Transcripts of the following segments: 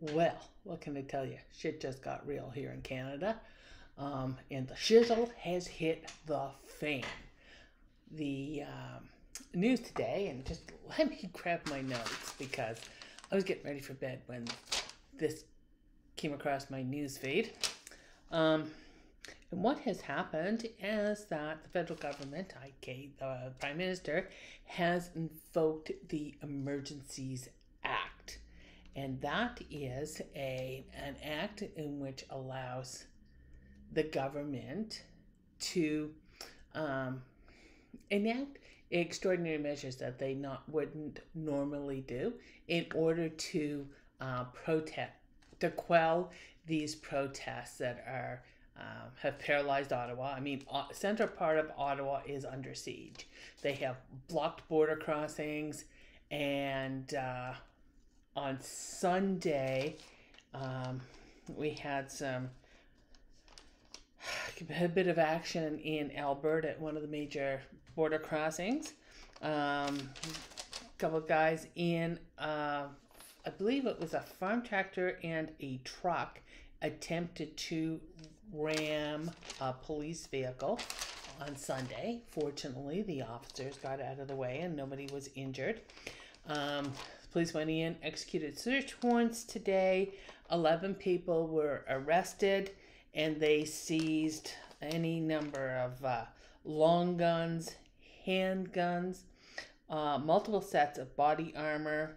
Well, what can I tell you? Shit just got real here in Canada. Um, and the shizzle has hit the fan. The um, news today, and just let me grab my notes because I was getting ready for bed when this came across my news feed. Um, and what has happened is that the federal government, aka the Prime Minister, has invoked the Emergencies. And that is a an act in which allows the government to um, enact extraordinary measures that they not wouldn't normally do in order to uh, protest to quell these protests that are um, have paralyzed Ottawa. I mean, uh, central part of Ottawa is under siege. They have blocked border crossings, and uh, on Sunday, um, we had some a bit of action in Alberta at one of the major border crossings. Um, a couple of guys in, uh, I believe it was a farm tractor and a truck, attempted to ram a police vehicle on Sunday. Fortunately, the officers got out of the way and nobody was injured. Um, police went in, executed search warrants today. 11 people were arrested and they seized any number of uh, long guns, handguns, uh, multiple sets of body armor,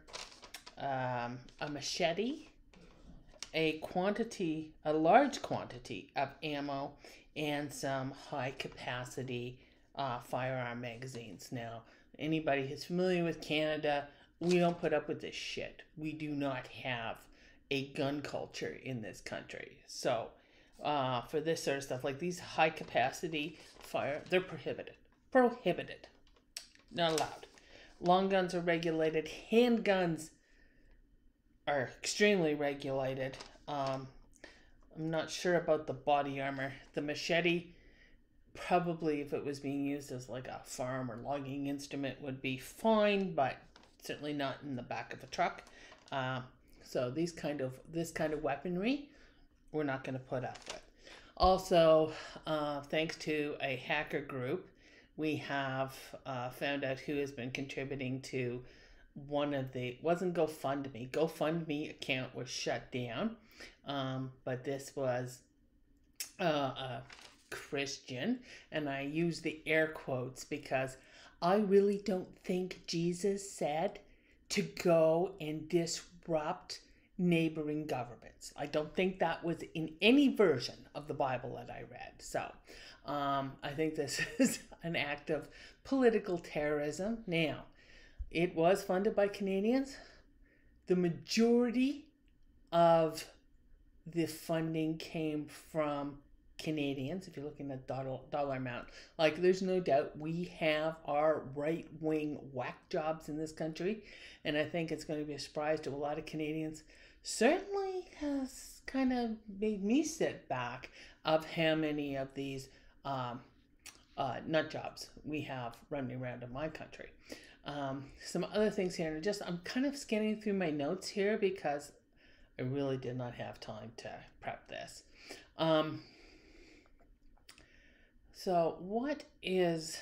um, a machete, a quantity, a large quantity of ammo, and some high capacity uh, firearm magazines. Now, anybody who's familiar with Canada, we don't put up with this shit. We do not have a gun culture in this country. So, uh, for this sort of stuff, like these high capacity fire, they're prohibited. Prohibited. Not allowed. Long guns are regulated. Handguns are extremely regulated. Um, I'm not sure about the body armor. The machete, probably if it was being used as like a farm or logging instrument, would be fine, but certainly not in the back of a truck. Uh, so these kind of this kind of weaponry, we're not going to put up with. Also, uh, thanks to a hacker group, we have uh, found out who has been contributing to one of the wasn't GoFundMe. GoFundMe account was shut down, um, but this was uh, a Christian, and I use the air quotes because I really don't think Jesus said to go and disrupt neighboring governments. I don't think that was in any version of the Bible that I read. So um, I think this is an act of political terrorism. Now, it was funded by Canadians. The majority of the funding came from Canadians, if you're looking at dollar, dollar amount. Like, there's no doubt we have our right wing whack jobs in this country. And I think it's going to be a surprise to a lot of Canadians. Certainly has kind of made me sit back of how many of these um, uh, nut jobs we have running around in my country. Um, some other things here, and just I'm kind of scanning through my notes here because I really did not have time to prep this. Um, so, what is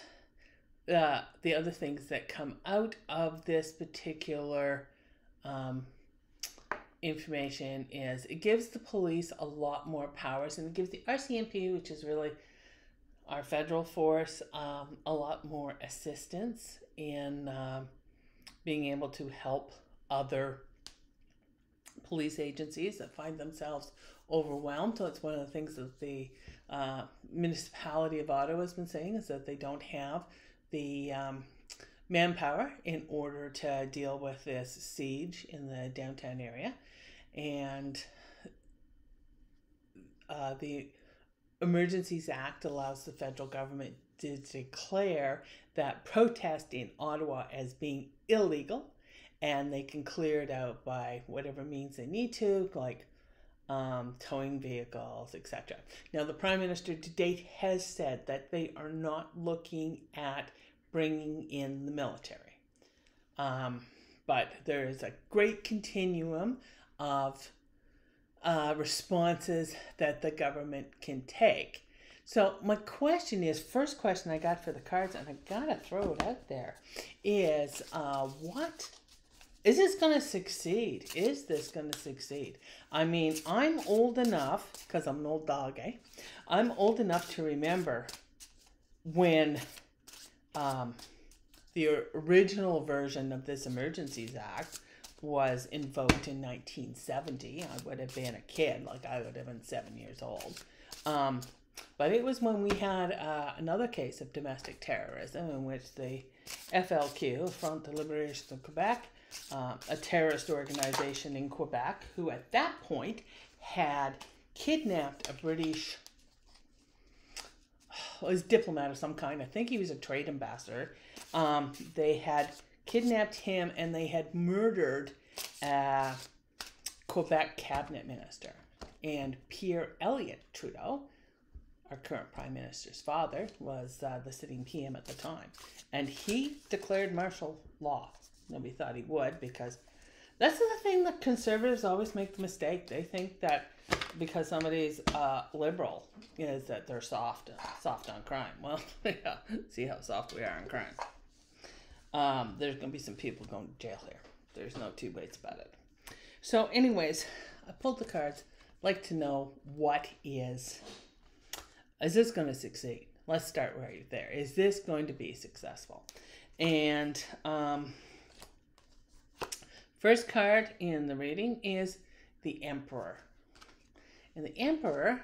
uh, the other things that come out of this particular um, information is it gives the police a lot more powers and it gives the RCMP, which is really our federal force, um, a lot more assistance in uh, being able to help other police agencies that find themselves overwhelmed. So it's one of the things that the uh, municipality of Ottawa has been saying is that they don't have the um, manpower in order to deal with this siege in the downtown area, and uh, the Emergencies Act allows the federal government to declare that protest in Ottawa as being illegal and they can clear it out by whatever means they need to, like um, towing vehicles, etc. Now, the Prime Minister to date has said that they are not looking at bringing in the military. Um, but there is a great continuum of uh, responses that the government can take. So my question is, first question I got for the cards, and I gotta throw it out there, is uh, what is this going to succeed? Is this going to succeed? I mean, I'm old enough, because I'm an old dog, eh? I'm old enough to remember when um, the original version of this Emergencies Act was invoked in 1970. I would have been a kid, like I would have been seven years old. Um, but it was when we had uh, another case of domestic terrorism in which the FLQ, Front de Liberation of Quebec, uh, a terrorist organization in Quebec, who at that point had kidnapped a British was diplomat of some kind. I think he was a trade ambassador. Um, they had kidnapped him and they had murdered a Quebec cabinet minister. And Pierre Elliott Trudeau, our current prime minister's father, was uh, the sitting PM at the time. And he declared martial law. Nobody thought he would because that's the thing that conservatives always make the mistake. They think that because somebody's uh, liberal is that they're soft, soft on crime. Well, yeah, see how soft we are on crime. Um, there's gonna be some people going to jail here. There's no two ways about it. So, anyways, I pulled the cards. Like to know what is is this going to succeed? Let's start right there. Is this going to be successful? And um, first card in the reading is the Emperor. And the Emperor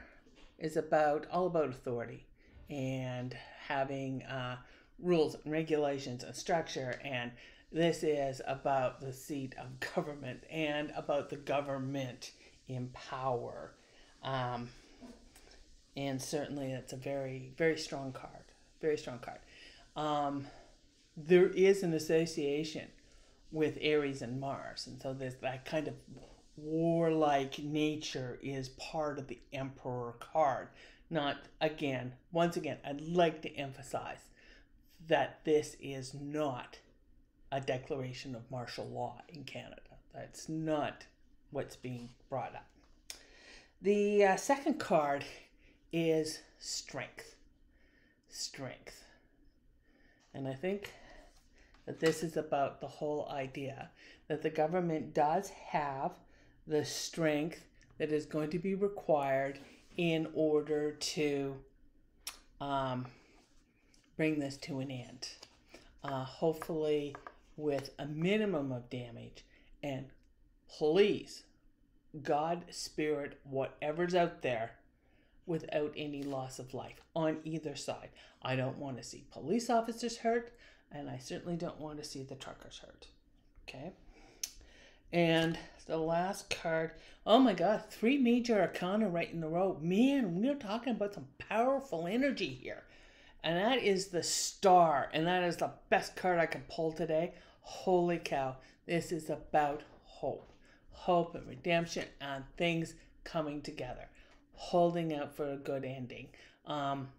is about all about authority and having uh, rules and regulations and structure. And this is about the seat of government and about the government in power. Um, and certainly it's a very, very strong card. Very strong card. Um, there is an association with Aries and Mars, and so there's that kind of warlike nature is part of the Emperor card. Not again, once again, I'd like to emphasize that this is not a declaration of martial law in Canada. That's not what's being brought up. The uh, second card is strength. Strength. And I think that this is about the whole idea that the government does have the strength that is going to be required in order to um, bring this to an end. Uh, hopefully, with a minimum of damage. And please, God, Spirit, whatever's out there, without any loss of life on either side. I don't want to see police officers hurt, and I certainly don't want to see the truckers hurt. Okay. And the last card, oh my god, three major arcana right in a row. Man, we're talking about some powerful energy here. And that is the star, and that is the best card I could pull today. Holy cow, this is about hope. Hope and redemption and things coming together holding out for a good ending. Um,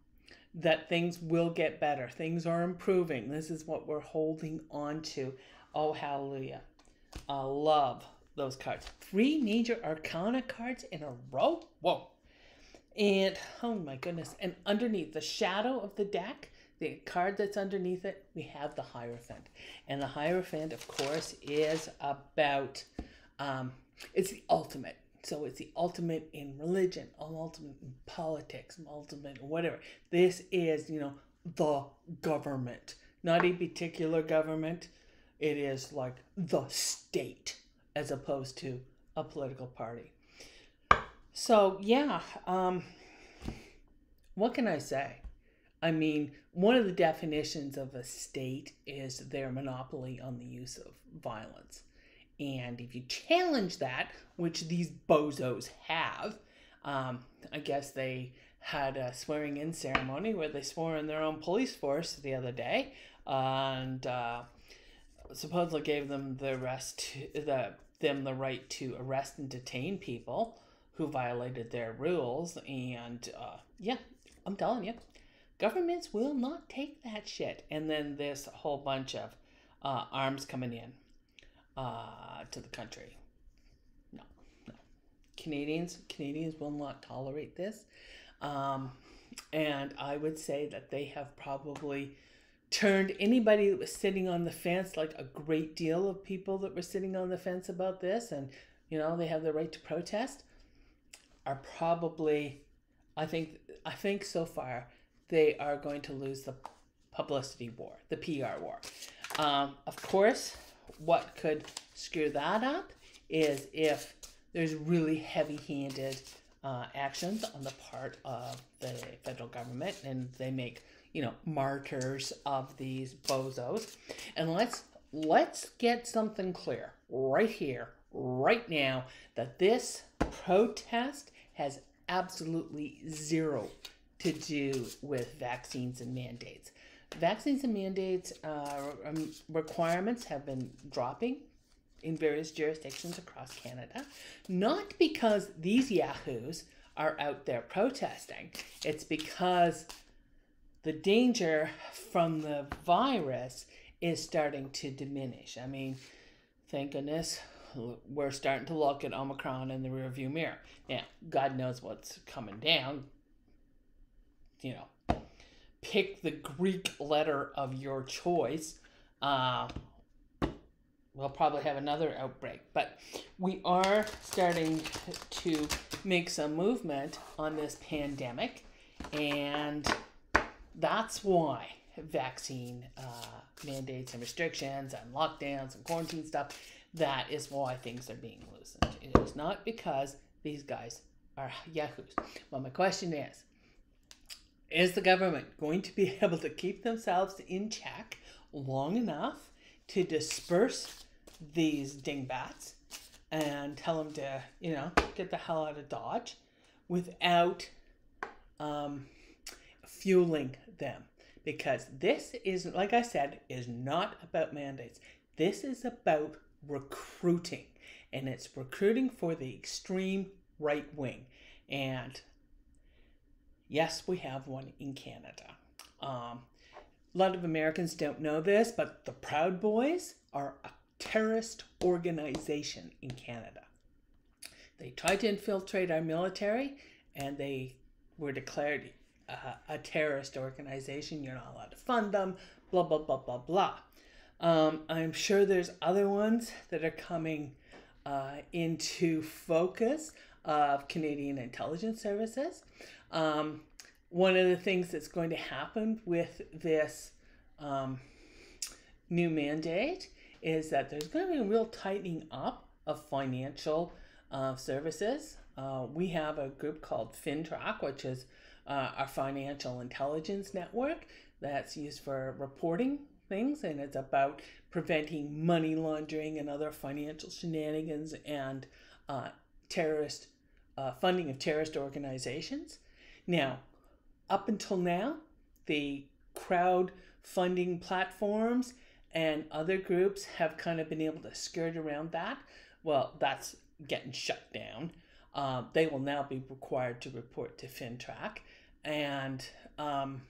that things will get better. Things are improving. This is what we're holding on to. Oh, hallelujah. I love those cards. Three major arcana cards in a row. Whoa. And oh my goodness. And underneath the shadow of the deck, the card that's underneath it, we have the Hierophant. And the Hierophant, of course, is about, um, it's the ultimate so it's the ultimate in religion, ultimate in politics, ultimate whatever. This is, you know, the government, not a particular government. It is like the state as opposed to a political party. So yeah, um, what can I say? I mean, one of the definitions of a state is their monopoly on the use of violence. And if you challenge that, which these bozos have, um, I guess they had a swearing in ceremony where they swore in their own police force the other day and uh, supposedly gave them the arrest the them the right to arrest and detain people who violated their rules and uh, yeah i'm telling you governments will not take that shit. And then this whole bunch of uh, arms coming in uh, to the country. No, no, Canadians. Canadians will not tolerate this. Um, and I would say that they have probably turned anybody that was sitting on the fence, like a great deal of people that were sitting on the fence about this, and you know they have the right to protest, are probably, I think, I think so far they are going to lose the publicity war, the PR war. Um, of course, what could screw that up is if there's really heavy-handed uh, actions on the part of the federal government and they make you know martyrs of these bozos. And let's let's get something clear right here right now that this protest has absolutely zero to do with vaccines and mandates vaccines and mandates uh, um, requirements have been dropping in various jurisdictions across Canada, not because these yahoos are out there protesting. It's because the danger from the virus is starting to diminish. I mean, thank goodness we're starting to look at Omicron in the rearview mirror. Now, God knows what's coming down. You know, pick the Greek letter of your choice. Uh, we'll probably have another outbreak. But we are starting to make some movement on this pandemic, and that's why vaccine uh, mandates and restrictions and lockdowns and quarantine stuff. That is why things are being loosened. It is not because these guys are yahoos. Well, my question is Is the government going to be able to keep themselves in check long enough to disperse these dingbats and tell them to, you know, get the hell out of Dodge without um, fueling them. Because this is, like I said, is not about mandates. This is about recruiting. And it's recruiting for the extreme right wing. And yes, we have one in Canada. Um, a lot of Americans don't know this, but the Proud Boys are a terrorist organization in Canada. They tried to infiltrate our military and they were declared uh, a terrorist organization. You're not allowed to fund them, blah, blah, blah, blah, blah. Um, I'm sure there's other ones that are coming uh, into focus of Canadian intelligence services. Um, one of the things that's going to happen with this um, new mandate is that there's going to be a real tightening up of financial uh, services. Uh, we have a group called FINTRAC, which is uh, our financial intelligence network that's used for reporting things, and it's about preventing money laundering and other financial shenanigans and uh, terrorist uh, funding of terrorist organizations. Now, up until now, the crowdfunding platforms and other groups have kind of been able to skirt around that. Well, that's getting shut down. Uh, they will now be required to report to FINTRAC. And um,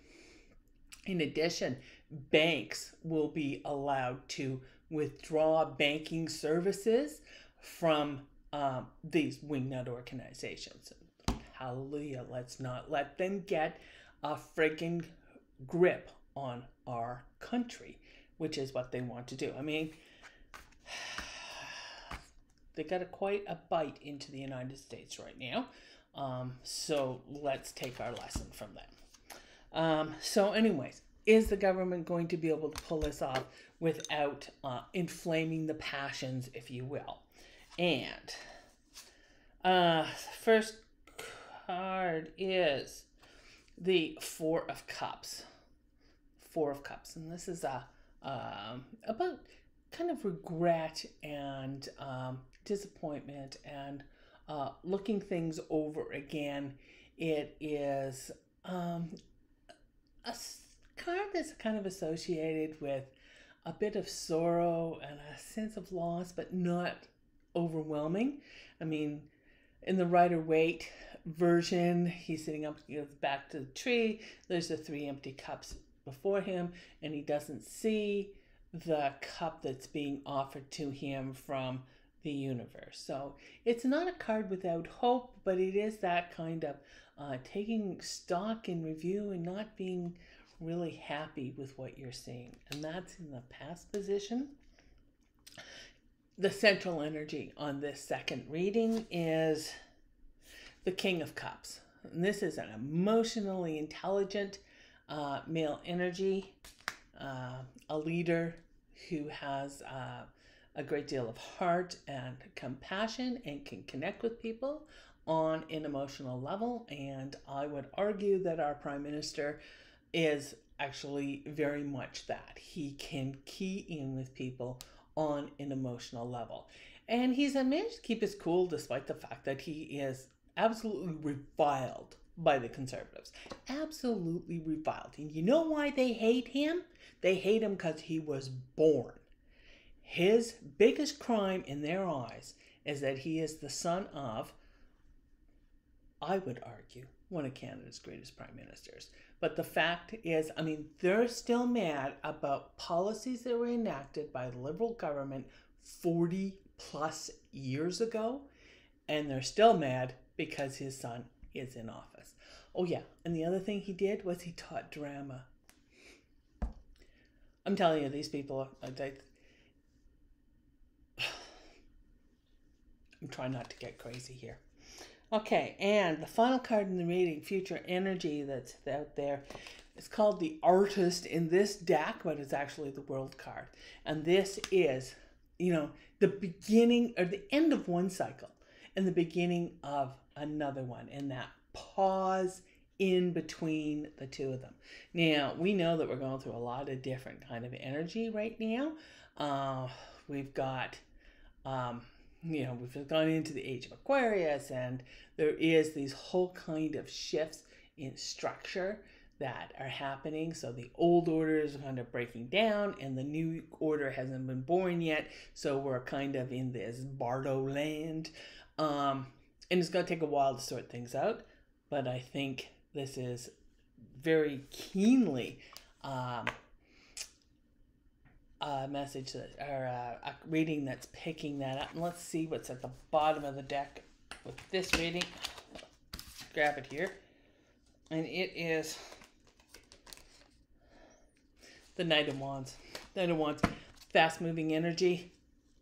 in addition, banks will be allowed to withdraw banking services from um, these wingnut organizations. Hallelujah. Let's not let them get a freaking grip on our country which is what they want to do. I mean, they got a, quite a bite into the United States right now. Um, so let's take our lesson from them. Um, so, anyways, is the government going to be able to pull this off without uh, inflaming the passions, if you will? And uh, first card is the Four of Cups. Four of Cups, and this is a um, about kind of regret and um, disappointment and uh, looking things over again. It is um, a card that's kind of associated with a bit of sorrow and a sense of loss, but not overwhelming. I mean, in the Rider Waite version, he's sitting up you know, back to the tree. There's the three empty cups before him and he doesn't see the cup that's being offered to him from the universe. So it's not a card without hope, but it is that kind of uh, taking stock in review and not being really happy with what you're seeing. And that's in the past position. The central energy on this second reading is the King of Cups. And this is an emotionally intelligent uh, male energy, uh, a leader who has uh, a great deal of heart and compassion and can connect with people on an emotional level. And I would argue that our Prime Minister is actually very much that. He can key in with people on an emotional level. And he's managed to keep his cool despite the fact that he is absolutely reviled by the conservatives. Absolutely reviled. And you know why they hate him? They hate him because he was born. His biggest crime in their eyes is that he is the son of, I would argue, one of Canada's greatest prime ministers. But the fact is, I mean, they're still mad about policies that were enacted by the Liberal government 40 plus years ago. And they're still mad because his son is in office. Oh, yeah. And the other thing he did was he taught drama. I'm telling you, these people, uh, they, I'm trying not to get crazy here. Okay, and the final card in the reading, Future Energy, that's out there, it's called the Artist in this deck, but it's actually the World card. And this is, you know, the beginning or the end of one cycle and the beginning of another one, and that pause in between the two of them. Now, we know that we're going through a lot of different kind of energy right now. Uh, we've got um, you know, we've just gone into the age of Aquarius, and there is these whole kind of shifts in structure that are happening. So the old order is kind of breaking down, and the new order hasn't been born yet. So we're kind of in this Bardo land, um, and it's going to take a while to sort things out. But I think this is very keenly um, a message that, or a, a reading that's picking that up. And let's see what's at the bottom of the deck with this reading. Grab it here. And it is the Knight of Wands. Knight of Wands, fast moving energy,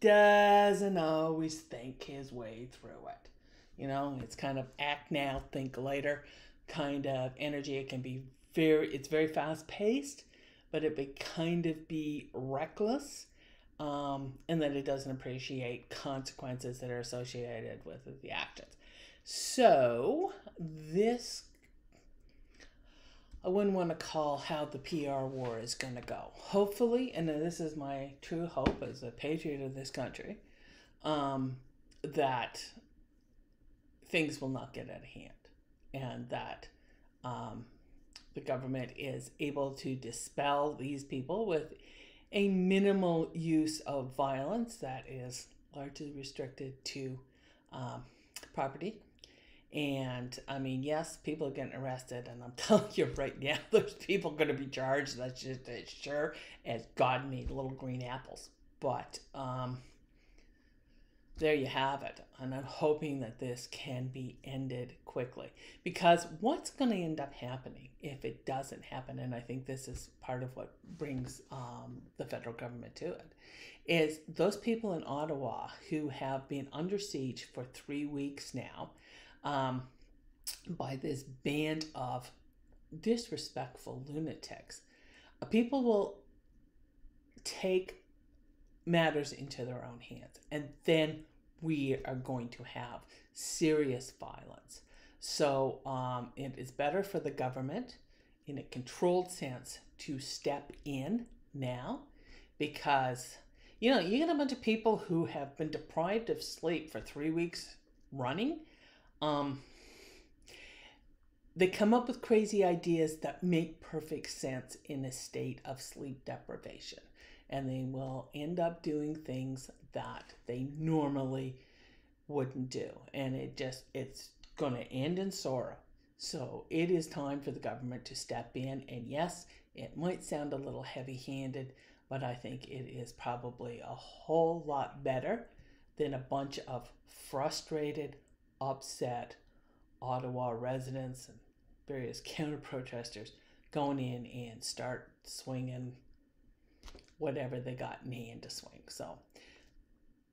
doesn't always think his way through it. You know, it's kind of act now, think later kind of energy. It can be very, it's very fast paced but it would kind of be reckless um, and that it doesn't appreciate consequences that are associated with the actions. So, this I wouldn't want to call how the PR war is going to go. Hopefully, and this is my true hope as a patriot of this country, um, that things will not get out of hand and that um, the government is able to dispel these people with a minimal use of violence that is largely restricted to um, property. And I mean, yes, people are getting arrested, and I'm telling you right now, there's people going to be charged. That's just as sure as God made little green apples. But um, there you have it. And I'm hoping that this can be ended quickly. Because what's going to end up happening if it doesn't happen, and I think this is part of what brings um, the federal government to it, is those people in Ottawa who have been under siege for three weeks now um, by this band of disrespectful lunatics, people will take matters into their own hands and then we are going to have serious violence. So um, it is better for the government in a controlled sense to step in now because you know you get a bunch of people who have been deprived of sleep for three weeks running um, they come up with crazy ideas that make perfect sense in a state of sleep deprivation. And they will end up doing things that they normally wouldn't do. And it just it's going to end in sorrow. So it is time for the government to step in. And yes it might sound a little heavy-handed but i think it is probably a whole lot better than a bunch of frustrated, upset Ottawa residents and various counter protesters going in and start swinging whatever they got in hand to swing. So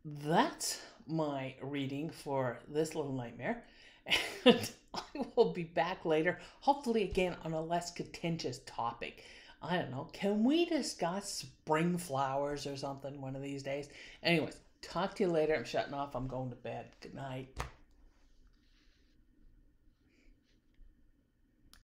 that's my reading for this little nightmare. And I will be back later, hopefully, again on a less contentious topic. I don't know. Can we discuss spring flowers or something one of these days? Anyways, talk to you later. I'm shutting off. I'm going to bed. Good night.